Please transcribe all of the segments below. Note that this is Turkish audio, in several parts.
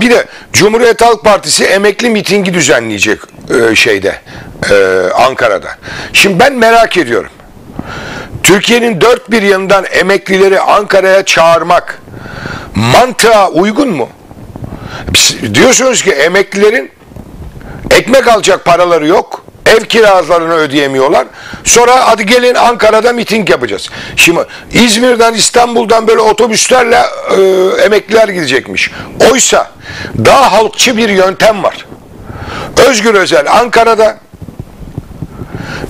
Bir de Cumhuriyet Halk Partisi emekli mitingi düzenleyecek e, şeyde e, Ankara'da. Şimdi ben merak ediyorum. Türkiye'nin dört bir yanından emeklileri Ankara'ya çağırmak mantığa uygun mu? Diyorsunuz ki emeklilerin ekmek alacak paraları yok. Ev kiralarını ödeyemiyorlar. Sonra hadi gelin Ankara'da miting yapacağız. Şimdi İzmir'den İstanbul'dan böyle otobüslerle e, emekliler gidecekmiş. Oysa daha halkçı bir yöntem var. Özgür Özel Ankara'da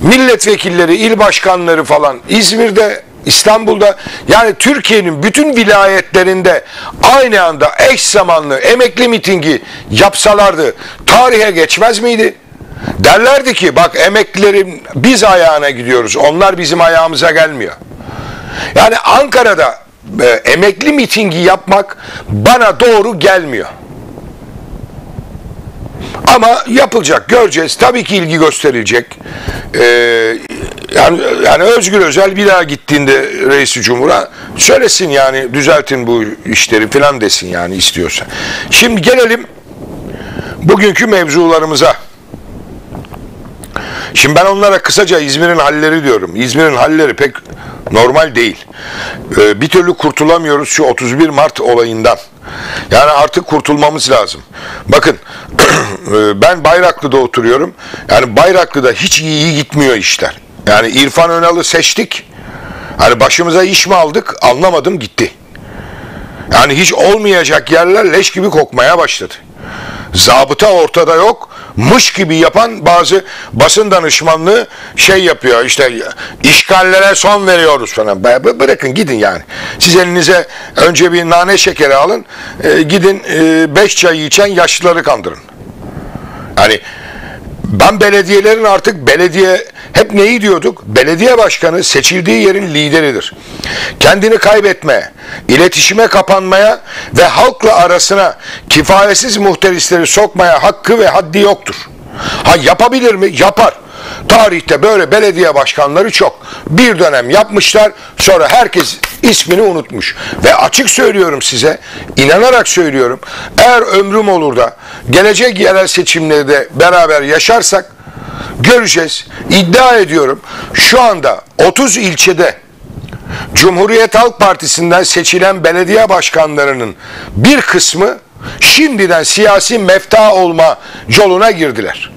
milletvekilleri, il başkanları falan İzmir'de, İstanbul'da yani Türkiye'nin bütün vilayetlerinde aynı anda eş zamanlı emekli mitingi yapsalardı tarihe geçmez miydi? Derlerdi ki bak emeklilerin biz ayağına gidiyoruz. Onlar bizim ayağımıza gelmiyor. Yani Ankara'da e, emekli mitingi yapmak bana doğru gelmiyor. Ama yapılacak, göreceğiz. Tabii ki ilgi gösterilecek. Ee, yani, yani Özgür Özel bir daha gittiğinde reisi cumhura söylesin yani düzeltin bu işleri falan desin yani istiyorsa. Şimdi gelelim bugünkü mevzularımıza. Şimdi ben onlara kısaca İzmir'in halleri diyorum. İzmir'in halleri pek normal değil. Ee, bir türlü kurtulamıyoruz şu 31 Mart olayından. Yani artık kurtulmamız lazım. Bakın e, ben Bayraklı'da oturuyorum. Yani Bayraklı'da hiç iyi gitmiyor işler. Yani İrfan Önal'ı seçtik. Hani başımıza iş mi aldık anlamadım gitti. Yani hiç olmayacak yerler leş gibi kokmaya başladı. Zabıta ortada yok mış gibi yapan bazı basın danışmanlığı şey yapıyor işte işgallere son veriyoruz falan. Bırakın gidin yani. Siz elinize önce bir nane şekeri alın e, gidin e, beş çay içen yaşlıları kandırın. Hani ben belediyelerin artık belediye hep neyi diyorduk? Belediye başkanı seçildiği yerin lideridir. Kendini kaybetmeye, iletişime kapanmaya ve halkla arasına kifayetsiz muhterisleri sokmaya hakkı ve haddi yoktur. Ha yapabilir mi? Yapar. Tarihte böyle belediye başkanları çok. Bir dönem yapmışlar sonra herkes ismini unutmuş. Ve açık söylüyorum size, inanarak söylüyorum. Eğer ömrüm olur da gelecek yerel seçimlerde beraber yaşarsak göreceğiz. İddia ediyorum şu anda 30 ilçede Cumhuriyet Halk Partisi'nden seçilen belediye başkanlarının bir kısmı şimdiden siyasi mefta olma yoluna girdiler.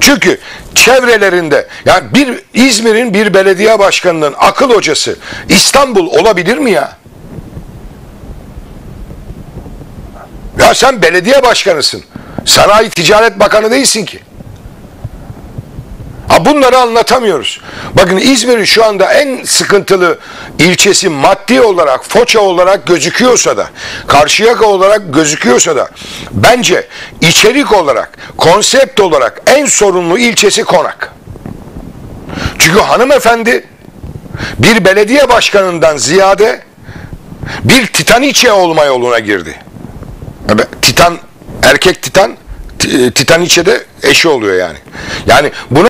Çünkü çevrelerinde yani bir İzmir'in bir belediye başkanının akıl hocası İstanbul olabilir mi ya? Ya sen belediye başkanısın. Sanayi Ticaret Bakanı değilsin ki. Ha bunları anlatamıyoruz. Bakın İzmir'in şu anda en sıkıntılı ilçesi maddi olarak, Foça olarak gözüküyorsa da, Karşıyaka olarak gözüküyorsa da bence içerik olarak, konsept olarak en sorunlu ilçesi Konak. Çünkü hanımefendi bir belediye başkanından ziyade bir titaniçe olma yoluna girdi. Titan, erkek titan, titaniçe de eşi oluyor yani. Yani bunu